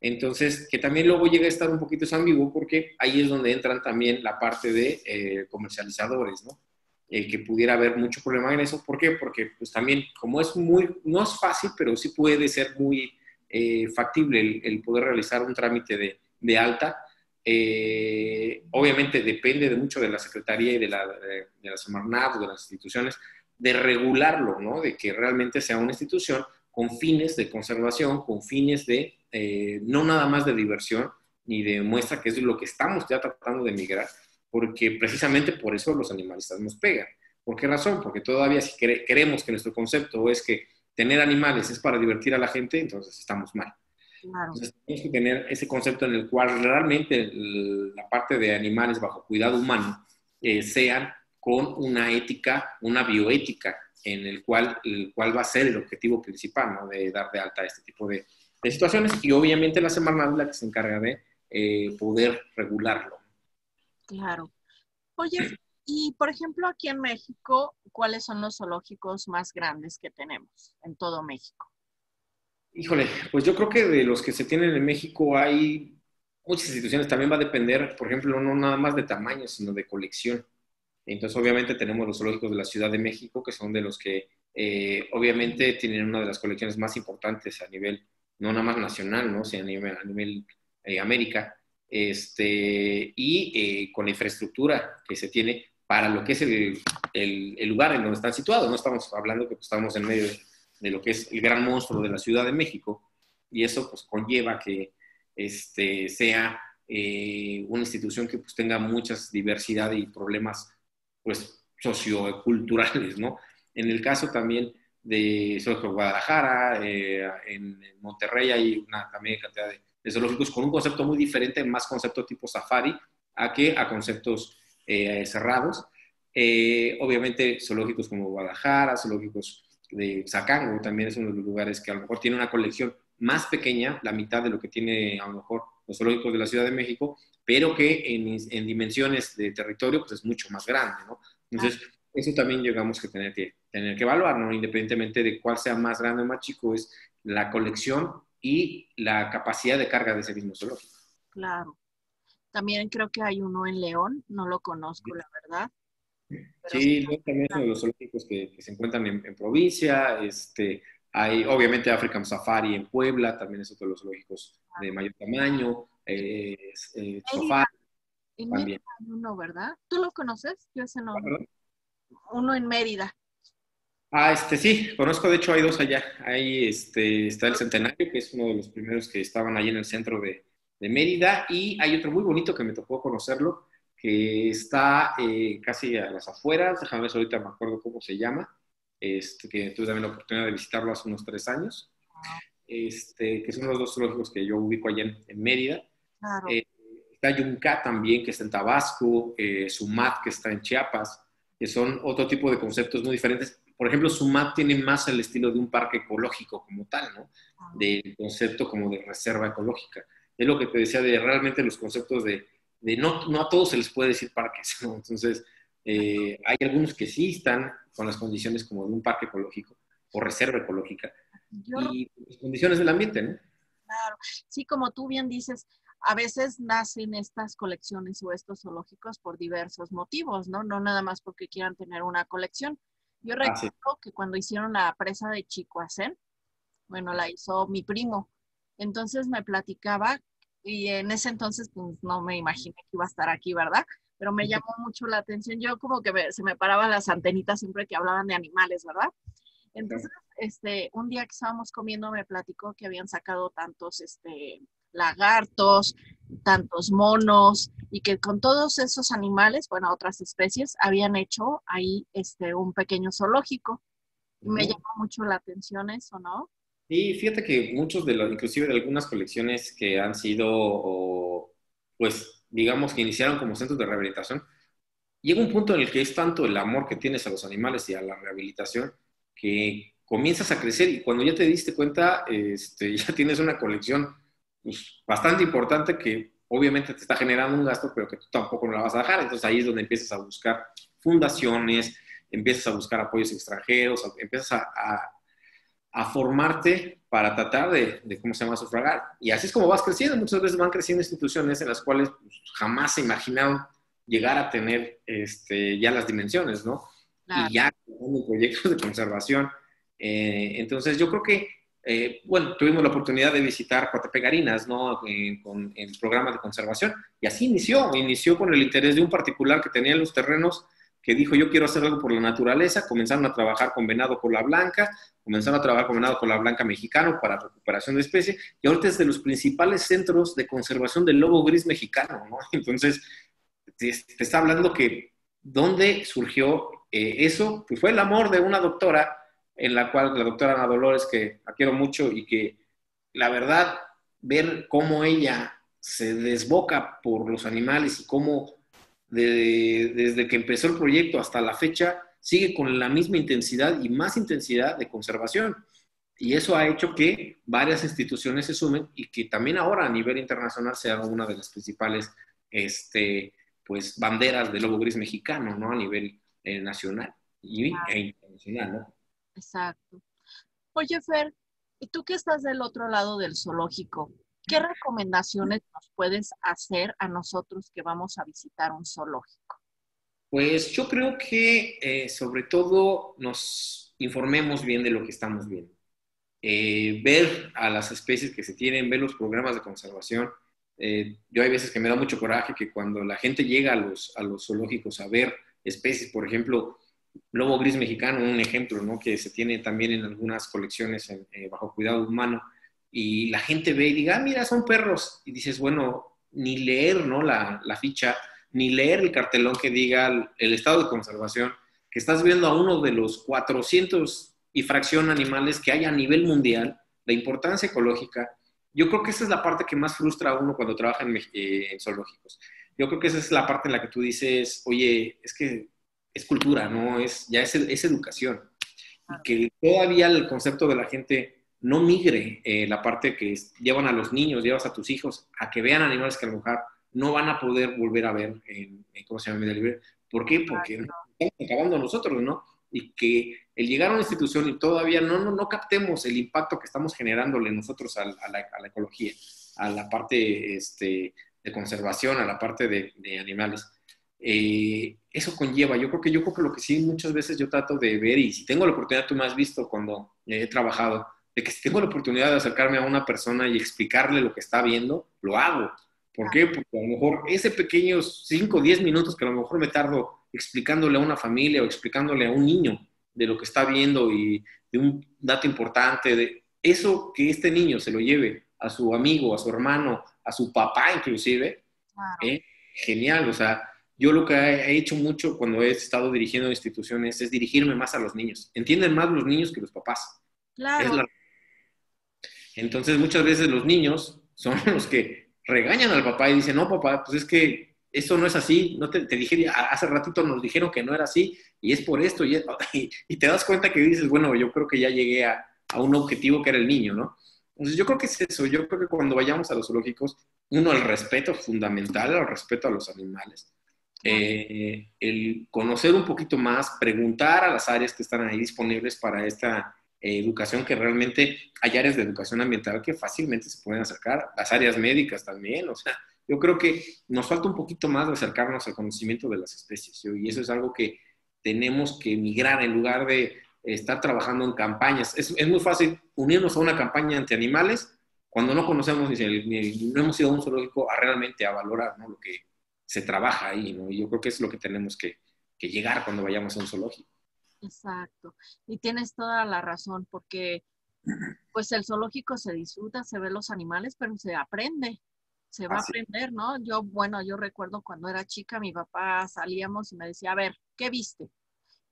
Entonces, que también luego llega a estar un poquito ambiguo porque ahí es donde entran también la parte de eh, comercializadores, ¿no? Eh, que pudiera haber mucho problema en eso. ¿Por qué? Porque pues también, como es muy, no es fácil, pero sí puede ser muy eh, factible el, poder realizar un trámite de, alta. obviamente depende de mucho de la Secretaría y de la, de, de la de las instituciones, de regularlo, ¿no? De que realmente sea una institución con fines de conservación, con fines de eh, no nada más de diversión, ni de muestra que es lo que estamos ya tratando de migrar, porque precisamente por eso los animalistas nos pegan. ¿Por qué razón? Porque todavía si queremos que nuestro concepto es que tener animales es para divertir a la gente, entonces estamos mal. Entonces tenemos que tener ese concepto en el cual realmente la parte de animales bajo cuidado humano eh, sean con una ética, una bioética, en el cual, el cual va a ser el objetivo principal, ¿no? De dar de alta este tipo de, de situaciones y obviamente la semana es la que se encarga de eh, poder regularlo. Claro. Oye, y por ejemplo aquí en México, ¿cuáles son los zoológicos más grandes que tenemos en todo México? Híjole, pues yo creo que de los que se tienen en México hay muchas instituciones, también va a depender, por ejemplo, no nada más de tamaño, sino de colección. Entonces, obviamente tenemos los zoológicos de la Ciudad de México, que son de los que eh, obviamente tienen una de las colecciones más importantes a nivel no nada más nacional, ¿no? sino a nivel, a nivel eh, América, este, y eh, con la infraestructura que se tiene para lo que es el, el, lugar en donde están situados. No estamos hablando que pues, estamos en medio de, lo que es el gran monstruo de la Ciudad de México, y eso pues conlleva que este, sea eh, una institución que pues tenga muchas diversidad y problemas pues socioculturales, ¿no? En el caso también de Guadalajara, eh, en, Monterrey hay una también cantidad de, zoológicos con un concepto muy diferente, más concepto tipo safari, a que a conceptos eh, cerrados. Eh, obviamente zoológicos como Guadalajara, zoológicos de Zacango también es uno de los lugares que a lo mejor tiene una colección más pequeña, la mitad de lo que tiene a lo mejor los zoológicos de la Ciudad de México, pero que en, en dimensiones de territorio pues es mucho más grande, ¿no? Entonces, eso también llegamos que tener que, tener que evaluar, ¿no? Independientemente de cuál sea más grande o más chico, es la colección y la capacidad de carga de ese mismo zoológico. Claro. También creo que hay uno en León, no lo conozco, la verdad. sí, también son los zoológicos que, se encuentran en, provincia. Este, hay, obviamente, African Safari en Puebla, también es otro de los zoológicos de mayor tamaño. Eh, eh, Safari. también. hay uno, ¿verdad? ¿Tú lo conoces? Yo ese no uno en Mérida. Ah, este sí, conozco, de hecho hay dos allá. Ahí este, está el Centenario, que es uno de los primeros que estaban ahí en el centro de, Mérida, y hay otro muy bonito que me tocó conocerlo, que está eh, casi a las afueras, déjame ver si ahorita me acuerdo cómo se llama, este, que tuve también la oportunidad de visitarlo hace unos tres años, este, que son los dos zoológicos que yo ubico allá en, Mérida. Eh, está Yunca también, que está en Tabasco, eh, Sumat, que está en Chiapas, que son otro tipo de conceptos muy diferentes. Por ejemplo, SUMAT tiene más el estilo de un parque ecológico como tal, ¿no? Ah. Del concepto como de reserva ecológica. Es lo que te decía de realmente los conceptos de, de no, no a todos se les puede decir parques, ¿no? Entonces, eh, hay algunos que sí están con las condiciones como de un parque ecológico o reserva ecológica. y las condiciones del ambiente, ¿no? Claro, sí, como tú bien dices, a veces nacen estas colecciones o estos zoológicos por diversos motivos, ¿no? No nada más porque quieran tener una colección. Yo recuerdo que cuando hicieron la presa de Chicoacén, bueno, la hizo mi primo. Entonces me platicaba y en ese entonces pues no me imaginé que iba a estar aquí, ¿verdad? Pero me llamó mucho la atención. Yo como que se me paraban las antenitas siempre que hablaban de animales, ¿verdad? Entonces, este, un día que estábamos comiendo me platicó que habían sacado tantos, este, lagartos, tantos monos, y que con todos esos animales, bueno, otras especies, habían hecho ahí este, un pequeño zoológico. Me llamó mucho la atención eso, ¿no? Sí, fíjate que muchos de los, inclusive de algunas colecciones que han sido, pues, digamos que iniciaron como centros de rehabilitación, llega un punto en el que es tanto el amor que tienes a los animales y a la rehabilitación que comienzas a crecer y cuando ya te diste cuenta, este, ya tienes una colección pues, bastante importante que obviamente te está generando un gasto, pero que tú tampoco no la vas a dejar. Entonces ahí es donde empiezas a buscar fundaciones, empiezas a buscar apoyos extranjeros, empiezas a, a, formarte para tratar de, de, ¿cómo se llama?, sufragar. Y así es como vas creciendo. Muchas veces van creciendo instituciones en las cuales pues, jamás se imaginaron llegar a tener este, ya las dimensiones, ¿no? Y ya proyectos de conservación. Eh, entonces yo creo que eh, bueno, tuvimos la oportunidad de visitar Coatepegarinas, ¿no? con el programa de conservación. Y así inició, inició con el interés de un particular que tenía en los terrenos que dijo, yo quiero hacer algo por la naturaleza. Comenzaron a trabajar con venado la blanca, comenzaron a trabajar con venado la blanca mexicano para recuperación de especie. Y ahorita es de los principales centros de conservación del lobo gris mexicano, ¿no? Entonces, te, está hablando que, ¿dónde surgió eh, eso? Pues fue el amor de una doctora en la cual la doctora Ana Dolores, que la quiero mucho y que la verdad, ver cómo ella se desboca por los animales y cómo desde que empezó el proyecto hasta la fecha sigue con la misma intensidad y más intensidad de conservación. Y eso ha hecho que varias instituciones se sumen y que también ahora a nivel internacional sea una de las principales este, pues, banderas del lobo gris mexicano, ¿no? A nivel eh, nacional y, e internacional, ¿no? Exacto. Oye, Fer, ¿y tú que estás del otro lado del zoológico? ¿Qué recomendaciones nos puedes hacer a nosotros que vamos a visitar un zoológico? Pues yo creo que eh, sobre todo nos informemos bien de lo que estamos viendo. Eh, ver a las especies que se tienen, ver los programas de conservación. Eh, yo hay veces que me da mucho coraje que cuando la gente llega a los, a los zoológicos a ver especies, por ejemplo, lobo gris mexicano, un ejemplo, ¿no? Que se tiene también en algunas colecciones bajo cuidado humano, y la gente ve y diga, ah, mira, son perros. Y dices, bueno, ni leer ¿no? la, la ficha, ni leer el cartelón que diga el, estado de conservación, que estás viendo a uno de los 400 y fracción animales que hay a nivel mundial, la importancia ecológica. Yo creo que esa es la parte que más frustra a uno cuando trabaja en, eh, zoológicos. Yo creo que esa es la parte en la que tú dices, oye, es que es cultura, ¿no? Es, ya es, es educación. Y que todavía el concepto de la gente no migre eh, la parte que llevan a los niños, llevas a tus hijos a que vean animales que a lo mejor no van a poder volver a ver en, ¿cómo se llama? Media libre. ¿Por qué? Porque estamos acabando nosotros, ¿no? Y que el llegar a una institución y todavía no, no, no captemos el impacto que estamos generándole nosotros a, la, ecología, a la parte este, de conservación, a la parte de, animales. Eh, eso conlleva, yo creo que yo creo que lo que sí muchas veces yo trato de ver, y si tengo la oportunidad, tú me has visto cuando he trabajado, de que si tengo la oportunidad de acercarme a una persona y explicarle lo que está viendo, lo hago. ¿Por qué? Porque a lo mejor ese pequeños 5 o 10 minutos que a lo mejor me tardo explicándole a una familia o explicándole a un niño de lo que está viendo y de un dato importante, de eso que este niño se lo lleve a su amigo, a su hermano, a su papá inclusive, ¿eh? genial. O sea, yo lo que he hecho mucho cuando he estado dirigiendo instituciones es dirigirme más a los niños. Entienden más los niños que los papás. Claro. Entonces muchas veces los niños son los que regañan al papá y dicen, no, papá, pues es que esto no es así, no te, dije, hace ratito nos dijeron que no era así y es por esto y, y, te das cuenta que dices, bueno, yo creo que ya llegué a, a, un objetivo que era el niño, ¿no? Entonces yo creo que es eso, yo creo que cuando vayamos a los zoológicos, uno, el respeto fundamental, el respeto a los animales, eh, el conocer un poquito más, preguntar a las áreas que están ahí disponibles para esta educación que realmente hay áreas de educación ambiental que fácilmente se pueden acercar, las áreas médicas también, o sea, yo creo que nos falta un poquito más de acercarnos al conocimiento de las especies y eso es algo que tenemos que migrar en lugar de estar trabajando en campañas. Es, muy fácil unirnos a una campaña ante animales cuando no conocemos ni, no hemos ido a un zoológico a realmente a valorar lo que se trabaja ahí. Y yo creo que es lo que tenemos que llegar cuando vayamos a un zoológico. Exacto. Y tienes toda la razón, porque pues el zoológico se disfruta, se ve los animales, pero se aprende, se va a aprender, ¿no? Yo, bueno, yo recuerdo cuando era chica, mi papá salíamos y me decía, a ver, ¿qué viste?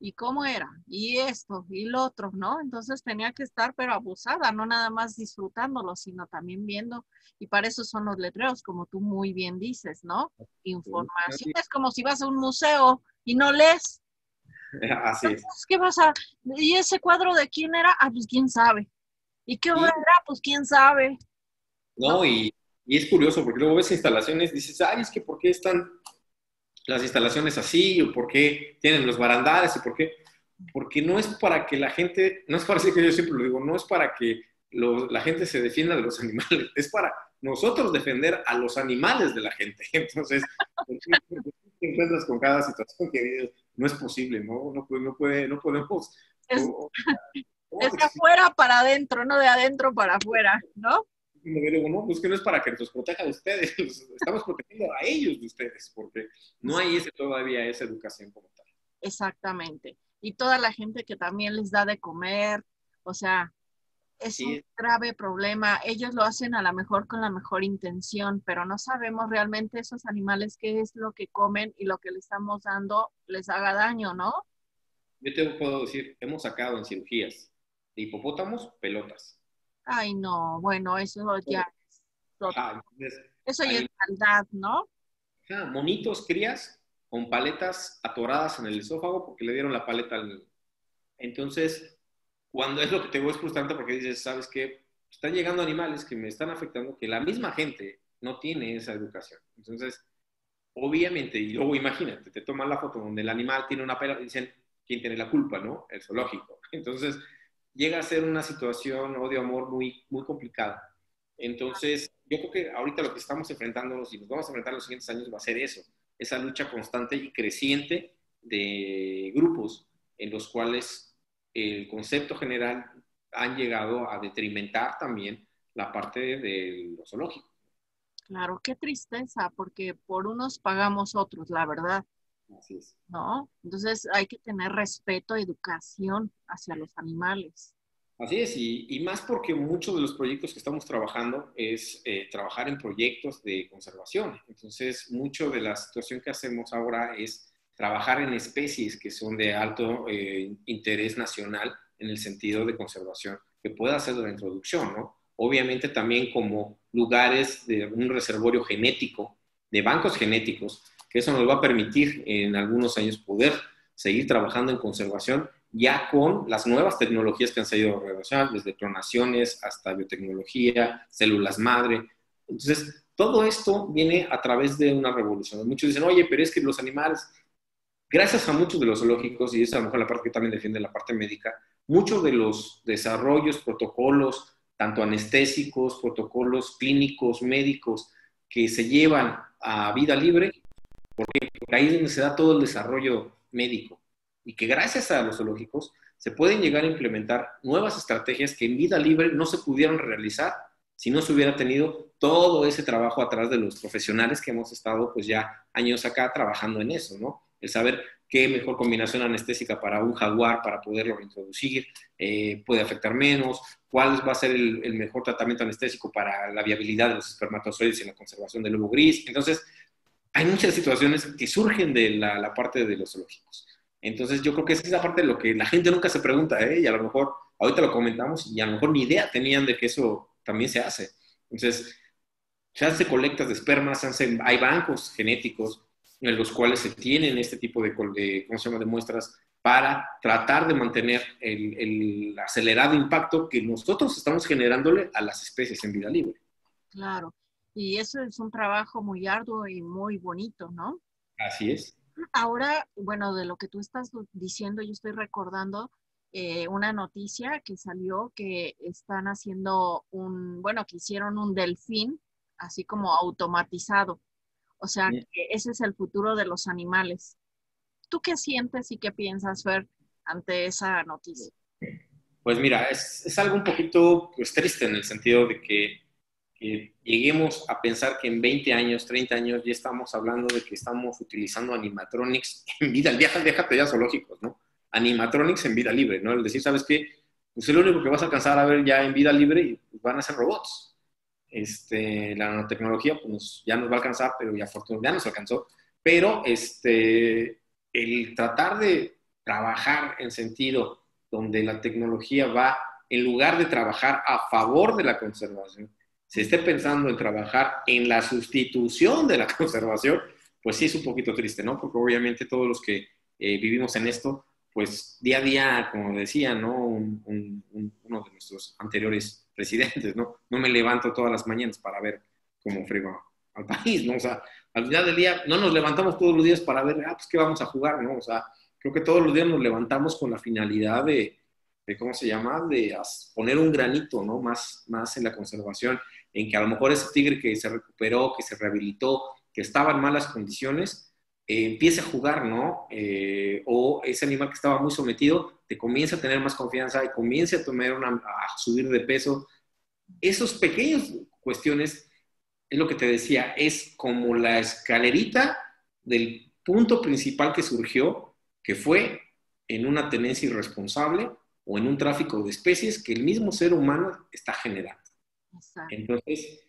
¿Y cómo era? Y esto, y lo otro, ¿no? Entonces tenía que estar, pero abusada, no nada más disfrutándolo, sino también viendo. Y para eso son los letreros, como tú muy bien dices, ¿no? Información es como si vas a un museo y no lees. Así es. ¿Qué pasa? ¿Y ese cuadro de quién era? Ah, pues quién sabe. ¿Y qué obra era? Pues quién sabe. No, y, y, es curioso porque luego ves instalaciones y dices, ay, es que ¿por qué están las instalaciones así? ¿O por qué tienen los barandales? ¿Y por qué? Porque no es para que la gente, no es para decir que yo siempre lo digo, no es para que la gente se defienda de los animales, es para nosotros defender a los animales de la gente. Entonces, te encuentras con cada situación que no es posible, ¿no? No, no, puede, no podemos... Es, de afuera para adentro, no de adentro para afuera, ¿no? No, pues que no es para que nos proteja de ustedes, estamos protegiendo a ellos de ustedes, porque no hay ese, todavía esa educación como tal. Exactamente. Y toda la gente que también les da de comer, o sea, es un grave problema. Ellos lo hacen a lo mejor con la mejor intención, pero no sabemos realmente esos animales qué es lo que comen y lo que le estamos dando les haga daño, ¿no? Yo te puedo decir, hemos sacado en cirugías de hipopótamos, pelotas. Ay, no, bueno, eso ya es... eso ya es maldad, ¿no? monitos, crías, con paletas atoradas en el esófago porque le dieron la paleta al... Entonces, cuando es lo que te veo es frustrante porque dices, ¿sabes qué? Están llegando animales que me están afectando, que la misma gente no tiene esa educación. Entonces, obviamente, y luego imagínate, te toman la foto donde el animal tiene una pela y dicen, ¿quién tiene la culpa, no? El zoológico. Entonces, llega a ser una situación odio-amor muy, muy complicada. Entonces, yo creo que ahorita lo que estamos enfrentándonos y nos vamos a enfrentar en los siguientes años va a ser eso, esa lucha constante y creciente de grupos en los cuales el concepto general han llegado a detrimentar también la parte de lo zoológico. Claro, qué tristeza, porque por unos pagamos otros, la verdad. Así es. ¿No? Entonces hay que tener respeto, educación hacia los animales. Así es, y, más porque muchos de los proyectos que estamos trabajando es eh, trabajar en proyectos de conservación. Entonces, mucho de la situación que hacemos ahora es trabajar en especies que son de alto eh, interés nacional en el sentido de conservación, que pueda hacer la introducción, ¿no? Obviamente también como lugares de un reservorio genético, de bancos genéticos, que eso nos va a permitir en algunos años poder seguir trabajando en conservación ya con las nuevas tecnologías que han salido relacionadas, desde clonaciones hasta biotecnología, células madre. Entonces, todo esto viene a través de una revolución. Muchos dicen, oye, pero es que los animales, gracias a muchos de los zoológicos, y esa es a lo mejor la parte que también defiende la parte médica, muchos de los desarrollos, protocolos, tanto anestésicos, protocolos clínicos, médicos, que se llevan a vida libre, porque ahí es donde se da todo el desarrollo médico y que gracias a los zoológicos se pueden llegar a implementar nuevas estrategias que en vida libre no se pudieran realizar si no se hubiera tenido todo ese trabajo atrás de los profesionales que hemos estado pues ya años acá trabajando en eso, ¿no? El saber qué mejor combinación anestésica para un jaguar para poderlo reintroducir eh, puede afectar menos, cuál va a ser el, mejor tratamiento anestésico para la viabilidad de los espermatozoides y la conservación del lobo gris. Entonces, hay muchas situaciones que surgen de la, parte de los zoológicos. Entonces yo creo que esa es la parte de lo que la gente nunca se pregunta, ¿eh? y a lo mejor ahorita lo comentamos y a lo mejor ni idea tenían de que eso también se hace. Entonces, se hace colectas de espermas, hay bancos genéticos en los cuales se tienen este tipo de, de, ¿cómo se llama? de muestras para tratar de mantener el, el acelerado impacto que nosotros estamos generándole a las especies en vida libre. Claro, y eso es un trabajo muy arduo y muy bonito, ¿no? Así es. Ahora, bueno, de lo que tú estás diciendo, yo estoy recordando eh, una noticia que salió que están haciendo un, bueno, que hicieron un delfín así como automatizado. O sea, que ese es el futuro de los animales. ¿Tú qué sientes y qué piensas, Fer, ante esa noticia? Pues mira, es, es algo un poquito pues, triste en el sentido de que lleguemos a pensar que en 20 años, 30 años ya estamos hablando de que estamos utilizando animatronics en vida, déjate, déjate ya zoológicos, ¿no? Animatronics en vida libre, ¿no? El decir, ¿sabes qué? Pues es lo único que vas a alcanzar a ver ya en vida libre pues van a ser robots. Este, la nanotecnología pues ya nos va a alcanzar, pero ya afortunadamente nos alcanzó. Pero este, el tratar de trabajar en sentido donde la tecnología va, en lugar de trabajar a favor de la conservación, se esté pensando en trabajar en la sustitución de la conservación, pues sí es un poquito triste, ¿no? Porque obviamente todos los que eh, vivimos en esto, pues día a día, como decía, ¿no? uno de nuestros anteriores presidentes, ¿no? No me levanto todas las mañanas para ver cómo frigo al país, ¿no? O sea, al final del día no nos levantamos todos los días para ver, ah, pues qué vamos a jugar, ¿no? O sea, creo que todos los días nos levantamos con la finalidad de, de ¿cómo se llama? De poner un granito, ¿no? Más, más en la conservación en que a lo mejor ese tigre que se recuperó, que se rehabilitó, que estaba en malas condiciones, eh, empiece a jugar, ¿no? Eh, o ese animal que estaba muy sometido te comienza a tener más confianza y comience a, tomar una, a subir de peso. Esos pequeños cuestiones, es lo que te decía, es como la escalerita del punto principal que surgió, que fue en una tenencia irresponsable o en un tráfico de especies que el mismo ser humano está generando. Entonces,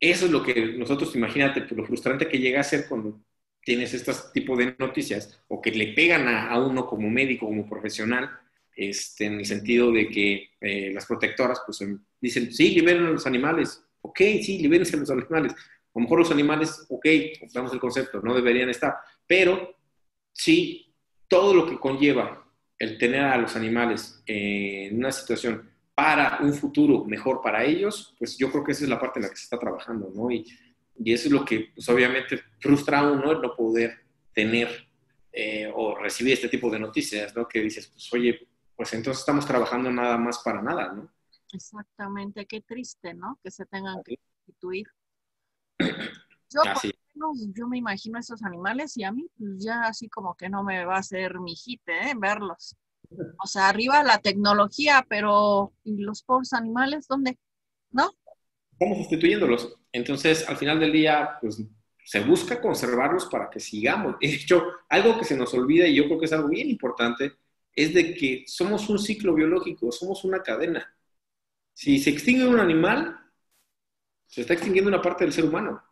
eso es lo que nosotros, imagínate, lo frustrante que llega a ser cuando tienes este tipo de noticias o que le pegan a, uno como médico, como profesional, este, en el sentido de que eh, las protectoras pues em, dicen, sí, liberen a los animales, ok, sí, liberen a los animales. A lo mejor los animales, ok, damos el concepto, no deberían estar, pero sí, todo lo que conlleva el tener a los animales en una situación para un futuro mejor para ellos, pues yo creo que esa es la parte en la que se está trabajando, ¿no? Y, y eso es lo que, pues obviamente, frustra a uno el no poder tener eh, o recibir este tipo de noticias, ¿no? Que dices, pues oye, pues entonces estamos trabajando nada más para nada, ¿no? Exactamente, qué triste, ¿no? Que se tengan que sustituir. Yo, yo me imagino esos animales y a mí pues ya así como que no me va a hacer mi hit, ¿eh? Verlos. O sea, arriba la tecnología, pero ¿y los pobres animales dónde? ¿No? Estamos sustituyéndolos. Entonces, al final del día, pues se busca conservarlos para que sigamos. De hecho, algo que se nos olvida y yo creo que es algo bien importante, es de que somos un ciclo biológico, somos una cadena. Si se extingue un animal, se está extinguiendo una parte del ser humano.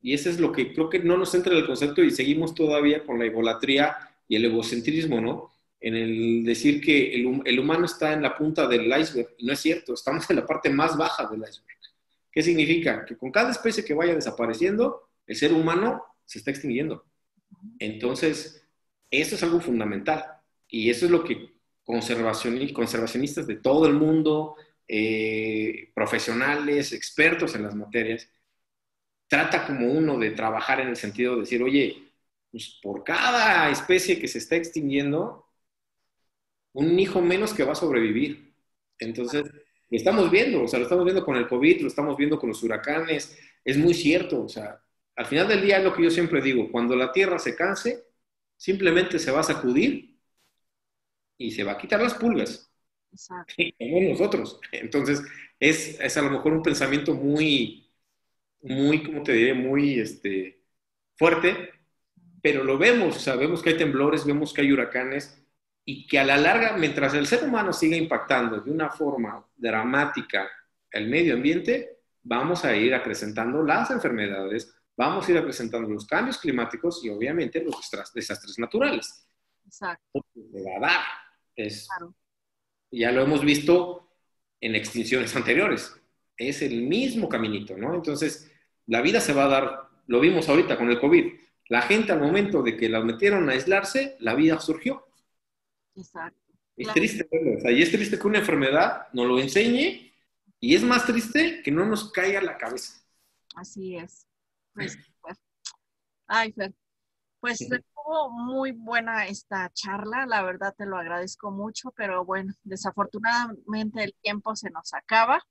Y eso es lo que creo que no nos entra en el concepto y seguimos todavía con la egolatría y el egocentrismo, ¿no? En el decir que el, el humano está en la punta del iceberg. Y no es cierto, estamos en la parte más baja del iceberg. ¿Qué significa? Que con cada especie que vaya desapareciendo, el ser humano se está extinguiendo. Entonces, eso es algo fundamental. Y eso es lo que conservacionistas de todo el mundo, eh, profesionales, expertos en las materias, trata como uno de trabajar en el sentido de decir, oye, pues por cada especie que se está extinguiendo, un hijo menos que va a sobrevivir. Entonces, lo estamos viendo, o sea, lo estamos viendo con el COVID, lo estamos viendo con los huracanes, es muy cierto, o sea, al final del día es lo que yo siempre digo, cuando la Tierra se canse, simplemente se va a sacudir y se va a quitar las pulgas. Exacto. Como nosotros. Entonces, es, es, a lo mejor un pensamiento muy, muy, ¿cómo te diré? Muy este, fuerte, pero lo vemos, o sea, vemos que hay temblores, vemos que hay huracanes y que a la larga, mientras el ser humano siga impactando de una forma dramática el medio ambiente, vamos a ir acrecentando las enfermedades, vamos a ir acrecentando los cambios climáticos y obviamente los desastres naturales. Exacto. Se va a dar. Es, Ya lo hemos visto en extinciones anteriores. Es el mismo caminito, ¿no? Entonces, la vida se va a dar, lo vimos ahorita con el COVID. La gente al momento de que la metieron a aislarse, la vida surgió. Exacto. Es triste, y es triste que una enfermedad nos lo enseñe y es más triste que no nos caiga la cabeza. Así es. Pues, pues. Ay, Fer, pues estuvo muy buena esta charla, la verdad te lo agradezco mucho, pero bueno, desafortunadamente el tiempo se nos acaba.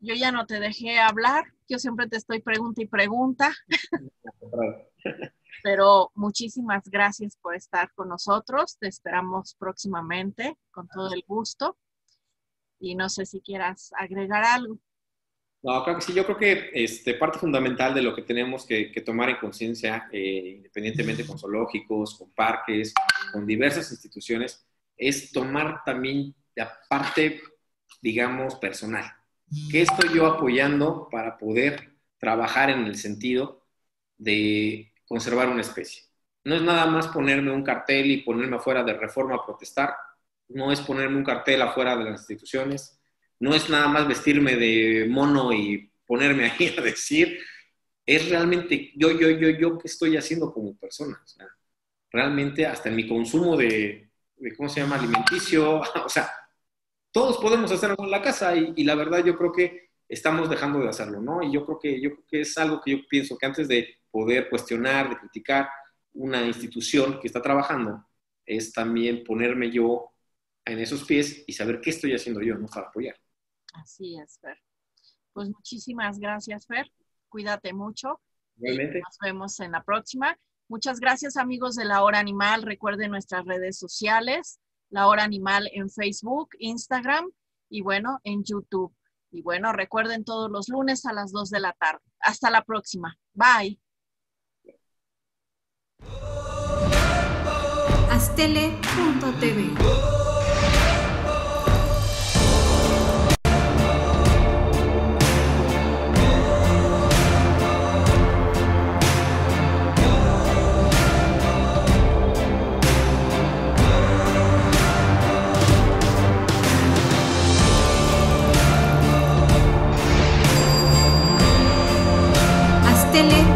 Yo ya no te dejé hablar, yo siempre te estoy pregunta y pregunta. Pero muchísimas gracias por estar con nosotros. Te esperamos próximamente con todo el gusto. Y no sé si quieras agregar algo. No, creo que sí. Yo creo que este, parte fundamental de lo que tenemos que, tomar en conciencia, eh, independientemente con zoológicos, con parques, con diversas instituciones, es tomar también la parte, digamos, personal. ¿Qué estoy yo apoyando para poder trabajar en el sentido de conservar una especie? No es nada más ponerme un cartel y ponerme afuera de reforma a protestar, no es ponerme un cartel afuera de las instituciones, no es nada más vestirme de mono y ponerme ahí a decir, es realmente yo, yo, yo, yo, ¿qué estoy haciendo como persona? realmente hasta en mi consumo de, ¿cómo se llama?, alimenticio, o sea, todos podemos hacer algo en la casa y, la verdad yo creo que estamos dejando de hacerlo, ¿no? Y yo creo que, yo creo que es algo que yo pienso que antes de poder cuestionar, de criticar una institución que está trabajando, es también ponerme yo en esos pies y saber qué estoy haciendo yo, ¿no? Para apoyar. Así es, Fer. Pues muchísimas gracias, Fer. Cuídate mucho. Nos vemos en la próxima. Muchas gracias, amigos de La Hora Animal. Recuerden nuestras redes sociales, La Hora Animal en Facebook, Instagram y bueno, en YouTube. Y bueno, recuerden todos los lunes a las 2 de la tarde. Hasta la próxima. Bye. Astele.tv tele